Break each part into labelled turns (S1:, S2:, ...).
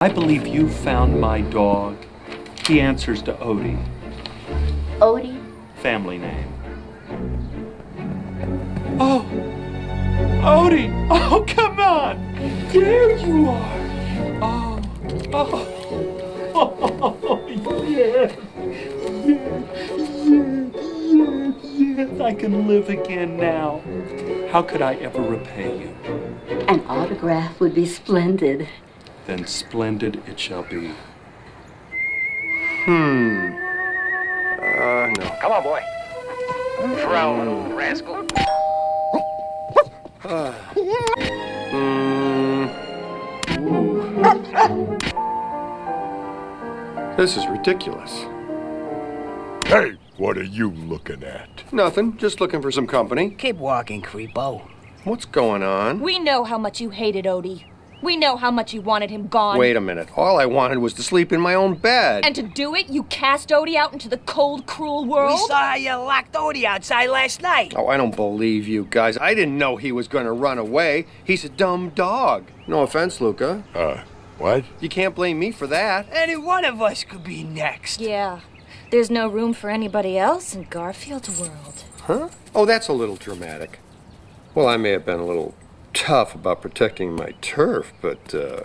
S1: I believe you found my dog. He answers to Odie.
S2: Odie?
S1: Family name. Oh! Odie! Oh, come on! There you are! Oh! Oh! Oh, yes! Yes! Yes! Yes! Yes! I can live again now. How could I ever repay you?
S2: An autograph would be splendid.
S1: Then splendid it shall be.
S3: Hmm. Uh, no.
S4: Come on, boy. Prowl, little rascal.
S3: Mm. This is ridiculous.
S5: Hey, what are you looking at?
S3: Nothing. Just looking for some company.
S6: Keep walking, creepo.
S3: What's going on?
S7: We know how much you hated Odie. We know how much you wanted him gone.
S3: Wait a minute. All I wanted was to sleep in my own bed.
S7: And to do it, you cast Odie out into the cold, cruel world?
S6: We saw how you locked Odie outside last night.
S3: Oh, I don't believe you guys. I didn't know he was going to run away. He's a dumb dog. No offense, Luca.
S5: Uh, what?
S3: You can't blame me for that.
S6: Any one of us could be next.
S7: Yeah. There's no room for anybody else in Garfield's world.
S3: Huh? Oh, that's a little dramatic. Well, I may have been a little tough about protecting my turf, but uh,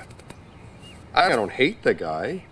S3: I don't hate the guy.